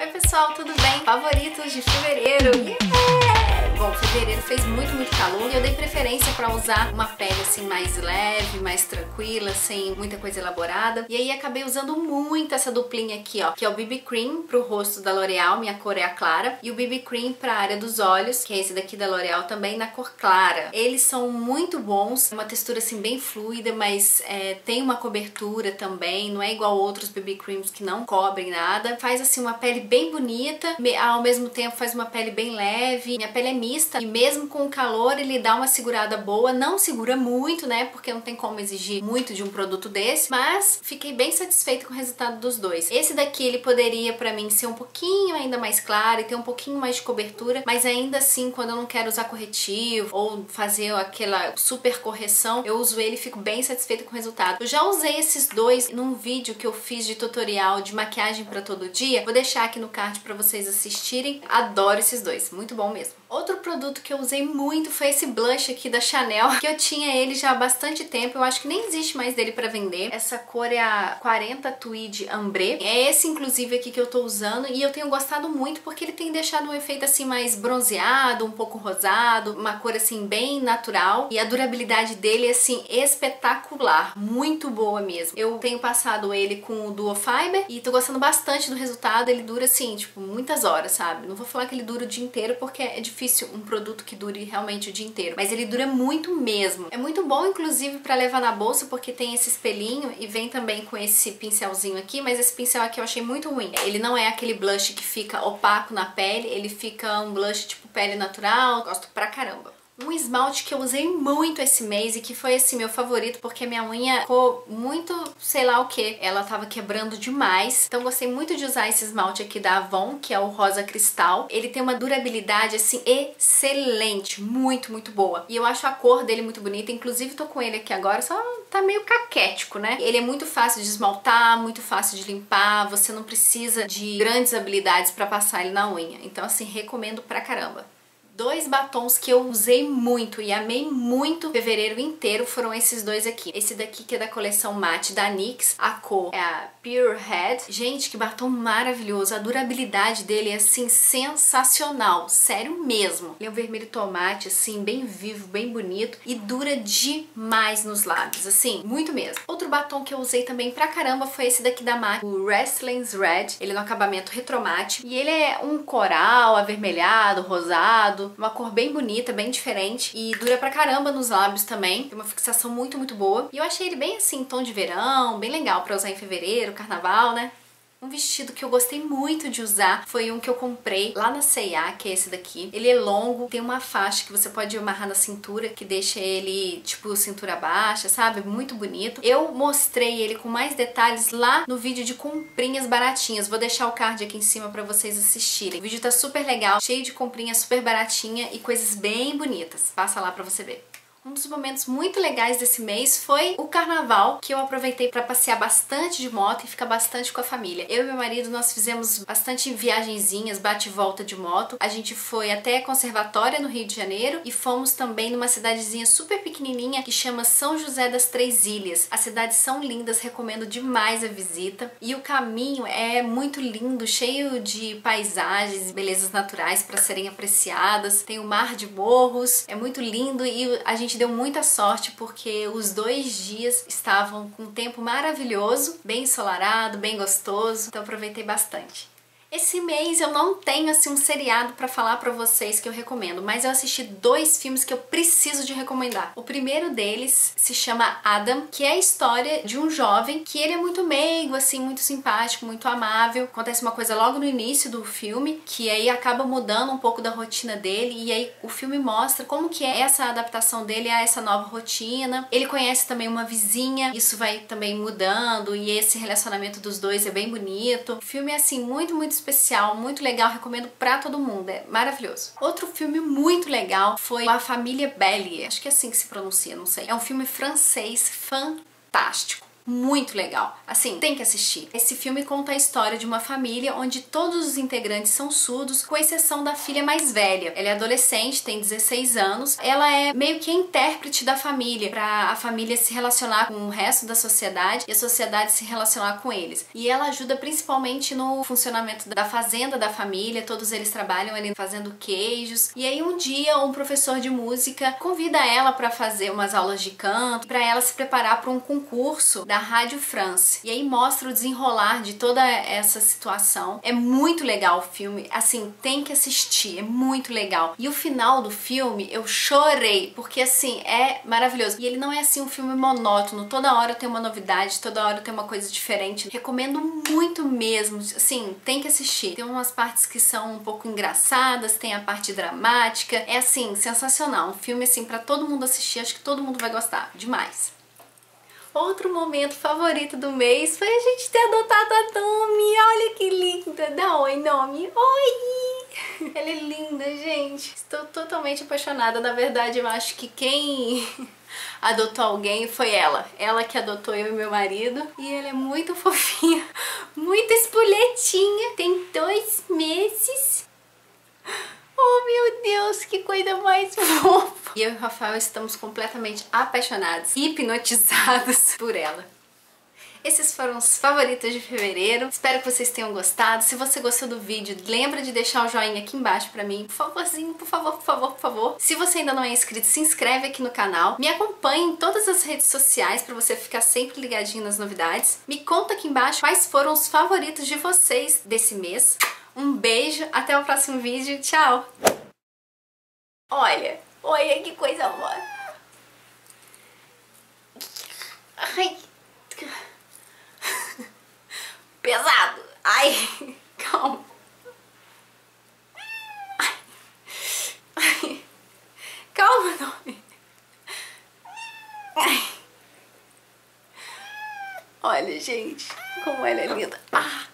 Oi pessoal, tudo bem? Favoritos de fevereiro! Yeah! Bom, fevereiro fez muito, muito calor e eu dei preferência para usar uma pele assim mais leve, mais tranquila, sem muita coisa elaborada. E aí acabei usando muito essa duplinha aqui, ó, que é o BB Cream pro rosto da L'Oreal, minha cor é a clara, e o BB Cream pra área dos olhos, que é esse daqui da L'Oreal também, na cor clara. Eles são muito bons, uma textura assim bem fluida, mas é, tem uma cobertura também, não é igual outros BB Creams que não cobrem nada. Faz assim uma pele bem bonita, ao mesmo tempo faz uma pele bem leve. Minha pele é mista e mesmo com o calor ele dá uma segurada boa, não segura muito, né, porque não tem como exigir muito de um produto desse, mas fiquei bem satisfeita com o resultado dos dois. Esse daqui ele poderia para mim ser um pouquinho ainda mais claro e ter um pouquinho mais de cobertura, mas ainda assim quando eu não quero usar corretivo ou fazer aquela super correção, eu uso ele e fico bem satisfeita com o resultado. Eu já usei esses dois num vídeo que eu fiz de tutorial de maquiagem para todo dia, vou deixar aqui no card para vocês assistirem. Adoro esses dois, muito bom mesmo. Outro produto que eu usei muito foi esse blush aqui da Chanel, que eu tinha ele já há bastante tempo, eu acho que nem existe mais dele pra vender. Essa cor é a 40 Tweed Ambré. É esse, inclusive, aqui que eu tô usando e eu tenho gostado muito porque ele tem deixado um efeito assim mais bronzeado, um pouco rosado, uma cor assim bem natural e a durabilidade dele é assim espetacular, muito boa mesmo. Eu tenho passado ele com o Duo Fiber e tô gostando bastante do resultado, ele dura assim, tipo, muitas horas, sabe? Não vou falar que ele dura o dia inteiro porque é difícil difícil um produto que dure realmente o dia inteiro, mas ele dura muito mesmo. É muito bom, inclusive, para levar na bolsa, porque tem esse espelhinho e vem também com esse pincelzinho aqui, mas esse pincel aqui eu achei muito ruim. Ele não é aquele blush que fica opaco na pele, ele fica um blush tipo pele natural, gosto pra caramba. Um esmalte que eu usei muito esse mês e que foi assim meu favorito porque minha unha ficou muito sei lá o que. Ela tava quebrando demais. Então gostei muito de usar esse esmalte aqui da Avon, que é o rosa cristal. Ele tem uma durabilidade assim excelente, muito, muito boa. E eu acho a cor dele muito bonita. Inclusive tô com ele aqui agora, só tá meio caquético, né? Ele é muito fácil de esmaltar, muito fácil de limpar. Você não precisa de grandes habilidades para passar ele na unha. Então assim, recomendo pra caramba. Dois batons que eu usei muito e amei muito fevereiro inteiro foram esses dois aqui. Esse daqui que é da coleção Matte da NYX, a cor é a Pure Head. Gente, que batom maravilhoso. A durabilidade dele é assim sensacional, sério mesmo. Ele é um vermelho tomate assim, bem vivo, bem bonito e dura demais nos lábios, assim, muito mesmo. Outro batom que eu usei também pra caramba foi esse daqui da MAC, o Wrestling's Red. Ele é no acabamento retromate e ele é um coral avermelhado, rosado, uma cor bem bonita, bem diferente e dura pra caramba nos lábios também. Tem uma fixação muito, muito boa. E eu achei ele bem assim, tom de verão, bem legal pra usar em fevereiro, carnaval, né? Um vestido que eu gostei muito de usar foi um que eu comprei lá na C&A, que é esse daqui. Ele é longo, tem uma faixa que você pode amarrar na cintura, que deixa ele, tipo, cintura baixa, sabe? Muito bonito. Eu mostrei ele com mais detalhes lá no vídeo de comprinhas baratinhas. Vou deixar o card aqui em cima pra vocês assistirem. O vídeo tá super legal, cheio de comprinha super baratinha e coisas bem bonitas. Passa lá pra você ver. Um dos momentos muito legais desse mês foi o carnaval, que eu aproveitei para passear bastante de moto e ficar bastante com a família. Eu e meu marido, nós fizemos bastante viagenzinhas, bate volta de moto. A gente foi até a Conservatória no Rio de Janeiro e fomos também numa cidadezinha super pequenininha que chama São José das Três Ilhas. As cidades são lindas, recomendo demais a visita. E o caminho é muito lindo, cheio de paisagens e belezas naturais para serem apreciadas. Tem o mar de morros, é muito lindo e a gente deu muita sorte porque os dois dias estavam com um tempo maravilhoso, bem ensolarado, bem gostoso, então aproveitei bastante. Esse mês eu não tenho assim um seriado para falar para vocês que eu recomendo, mas eu assisti dois filmes que eu preciso de recomendar. O primeiro deles se chama Adam, que é a história de um jovem que ele é muito meigo, assim, muito simpático, muito amável. Acontece uma coisa logo no início do filme, que aí acaba mudando um pouco da rotina dele e aí o filme mostra como que é essa adaptação dele a essa nova rotina. Ele conhece também uma vizinha, isso vai também mudando e esse relacionamento dos dois é bem bonito. O filme é assim muito, muito especial, muito legal, recomendo pra todo mundo, é maravilhoso. Outro filme muito legal foi A Família Bellier, acho que é assim que se pronuncia, não sei. É um filme francês fantástico muito legal. Assim, tem que assistir. Esse filme conta a história de uma família onde todos os integrantes são surdos, com exceção da filha mais velha. Ela é adolescente, tem 16 anos. Ela é meio que a intérprete da família, para a família se relacionar com o resto da sociedade e a sociedade se relacionar com eles. E ela ajuda principalmente no funcionamento da fazenda da família, todos eles trabalham ali fazendo queijos. E aí um dia um professor de música convida ela para fazer umas aulas de canto, para ela se preparar para um concurso da Rádio France. E aí mostra o desenrolar de toda essa situação. É muito legal o filme, assim, tem que assistir, é muito legal. E o final do filme eu chorei, porque assim, é maravilhoso. E ele não é assim um filme monótono, toda hora tem uma novidade, toda hora tem uma coisa diferente. Recomendo muito mesmo, assim, tem que assistir. Tem umas partes que são um pouco engraçadas, tem a parte dramática. É assim, sensacional. Um filme assim para todo mundo assistir, acho que todo mundo vai gostar demais. Outro momento favorito do mês foi a gente ter adotado a Domi. Olha que linda. Dá oi, nome. Oi! Ela é linda, gente. Estou totalmente apaixonada. Na verdade, eu acho que quem adotou alguém foi ela. Ela que adotou eu e meu marido. E ela é muito fofinha, muito espolhetinha. Tem dois meses. Oh, meu Deus, que coisa mais fofa! E eu e o Rafael estamos completamente apaixonados, hipnotizados por ela. Esses foram os favoritos de fevereiro. Espero que vocês tenham gostado. Se você gostou do vídeo, lembra de deixar o joinha aqui embaixo pra mim. Por favorzinho, por favor, por favor, por favor. Se você ainda não é inscrito, se inscreve aqui no canal. Me acompanhe em todas as redes sociais pra você ficar sempre ligadinho nas novidades. Me conta aqui embaixo quais foram os favoritos de vocês desse mês. Um beijo, até o próximo vídeo, tchau! Olha, olha que coisa boa! Ai! Pesado! Ai! Calma! Ai. Calma, nome! Olha, gente, como ela é linda! Ah.